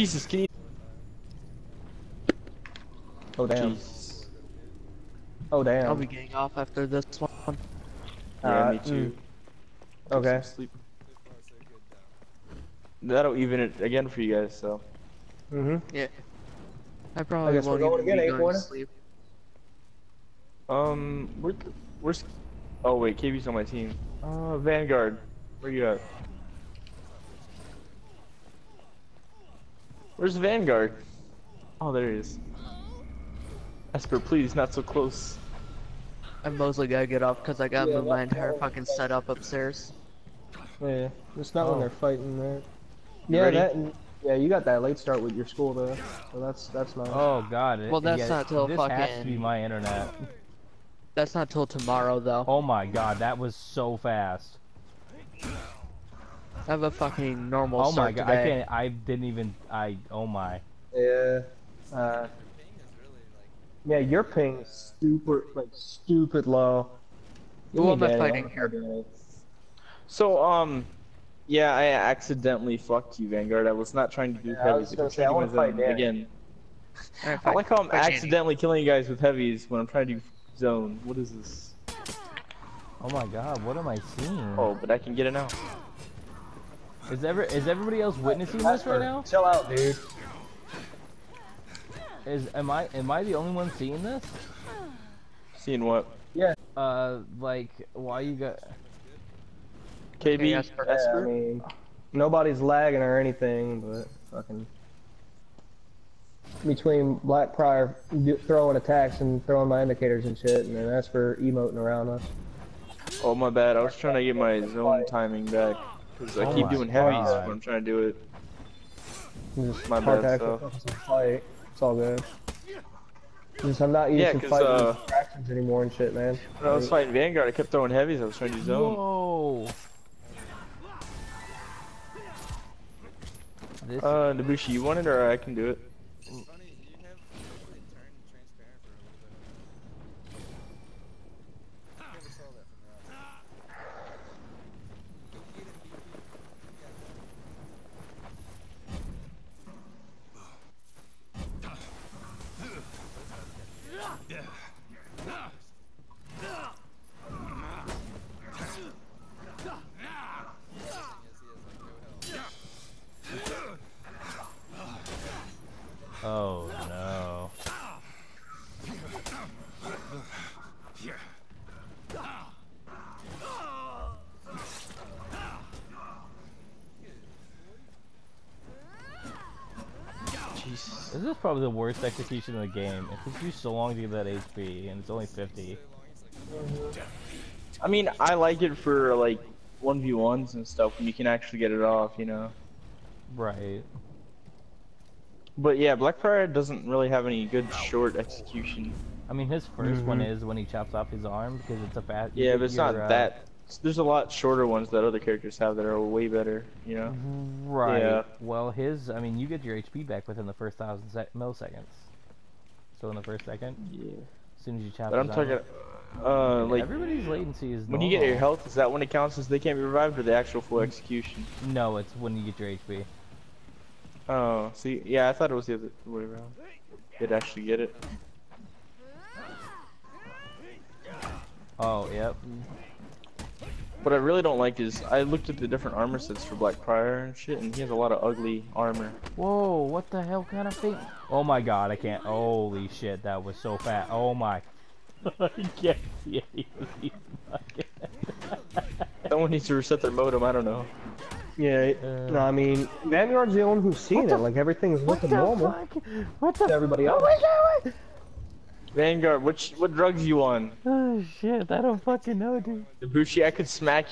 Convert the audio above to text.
Jesus, can you? Oh damn. Jesus. Oh damn. I'll be getting off after this one. Yeah, Uh, me too. Okay. Some Sleep. That'll even it again for you guys. So. Mhm. Yeah. I probably guess we're won't going even again, be eh, going to Corner? sleep. Um, where, where's? Oh wait, KB's on my team. Uh, Vanguard, where you at? Where's Vanguard? Oh, there he is. Esper, please, not so close. I mostly gotta get off because I gotta Yeah, move my entire fucking setup upstairs. Yeah. It's not when Oh. they're fighting there. Yeah, ready? that. and- Yeah, you got that late start with your school though, so that's that's nice. Oh god. It, Well, that's yeah, not till This has to be my internet. That's not till tomorrow though. Oh my god, that was so fast. I have a fucking normal Oh my god, today. I can't. I didn't even. I. Oh my. Yeah. Uh, yeah, your ping's super like stupid low. Who am I Danny, fighting here? Danny. So, um, yeah, I accidentally fucked you, Vanguard. I was not trying to do Yeah, heavies. I'm say, I wanna to do my fight zone again. Alright, I like how I'm Fight Danny. accidentally killing you guys with heavies when I'm trying to do zone. What is this? Oh my god, what am I seeing? Oh, but I can get it now. Is ever is everybody else witnessing this right now? Chill out, dude. Is am I am I the only one seeing this? Seeing what? Yeah. Uh, like why you got? KB, Esper. Yeah, I mean, nobody's lagging or anything, but fucking between Black Prior throwing attacks and throwing my indicators and shit, and then Esper emoting around us. Oh, my bad. I was trying to get my zone timing back. Because I Oh keep doing heavies God. when I'm trying to do it. Just My hard bad, to so. actually focus on fight. It's all good. Just I'm not used Yeah, to 'cause, fighting uh, distractions anymore and shit, man. When I was fighting Vanguard, I kept throwing heavies. I was trying to do zone. Whoa. This Uh, Nobushi, you want it or I can do it? Oh no. Jesus. This is probably the worst execution in the game. It took you so long to get that HP, and it's only 50. I mean, I like it for like 1v1s and stuff when you can actually get it off, you know? Right. But yeah, Black Prior doesn't really have any good short execution. I mean, his 1st one Mhm. is when he chops off his arm because it's a fat. Yeah, but it's not uh, that. There's a lot shorter ones that other characters have that are way better, you know? Right. Yeah. Well, his. I mean, you get your HP back within the first thousand sec- milliseconds. So in the first second, Yeah. as soon as you chop. But I'm his talking, arm. uh, like, Everybody's latency is. when you get your health, is that when it counts as they can't be revived or the actual full execution? No, it's when you get your HP. Oh, see, yeah, I thought it was the other way around. They'd actually get it. Oh, yep. What I really don't like is I looked at the different armor sets for Black Prior and shit, and he has a lot of ugly armor. Whoa, what the hell kind of thing? Oh my god, I can't. Holy shit, that was so fat. Oh my. I can't see any of these fucking- Someone needs to reset their modem. I don't know. Yeah, Uh, no, I mean, Vanguard's the only who's seen the it. Like everything's What looking the normal. fuck? What the? to everybody Oh else. my god! what- Vanguard, which what drugs you on? Oh shit, I don't fucking know, dude. Ibushi, I could smack